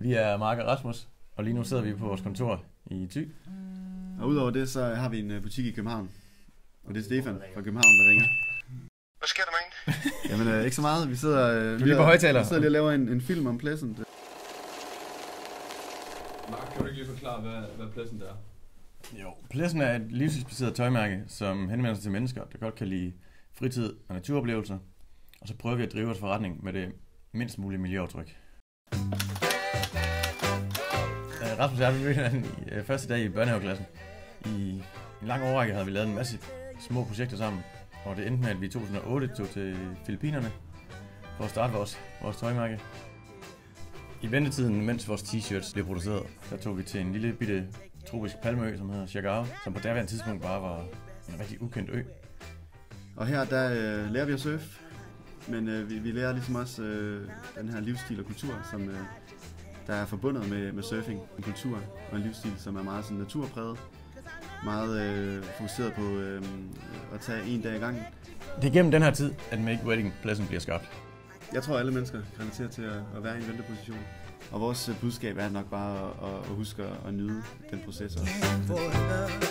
Vi er Mark og Rasmus, og lige nu sidder vi på vores kontor i Thy. Og udover det, så har vi en øh, butik i København. Og det er Stefan fra København, der ringer. Hvad sker der med en? Jamen, øh, ikke så meget. Vi sidder, øh, er lige på højttaler. Vi sidder lige og laver en, en film om Pleasant. Mark, kan du ikke lige forklare, hvad, hvad Pleasant er? Jo. Plessen er et livsstilsbaseret tøjmærke, som henvender sig til mennesker, der godt kan lide fritid og naturoplevelser. Og så prøver vi at drive vores forretning med det mindst mulige miljøaftryk. Rasmus og jeg vi mødte hinanden i øh, første dag i børnehaveklassen. I en lang årrække havde vi lavet en masse små projekter sammen, og det endte med, at vi i 2008 tog til Filippinerne for at starte vores, vores tøjmærke. I ventetiden, mens vores t-shirts blev produceret, der tog vi til en lille bitte tropisk palmeø, som hedder Chagao, som på daværende tidspunkt bare var en rigtig ukendt ø. Og her, der øh, lærer vi at surfe. Men øh, vi, vi lærer ligesom også øh, den her livsstil og kultur, som øh, der er forbundet med, med surfing. En kultur og en livsstil, som er meget sådan naturpræget. Meget øh, fokuseret på øh, at tage en dag i gangen. Det er gennem den her tid, at Make Wedding Pleasant bliver skabt. Jeg tror, alle mennesker kan relatere til at, at være i en venteposition. Og vores øh, budskab er nok bare at, at huske at, at nyde den proces også.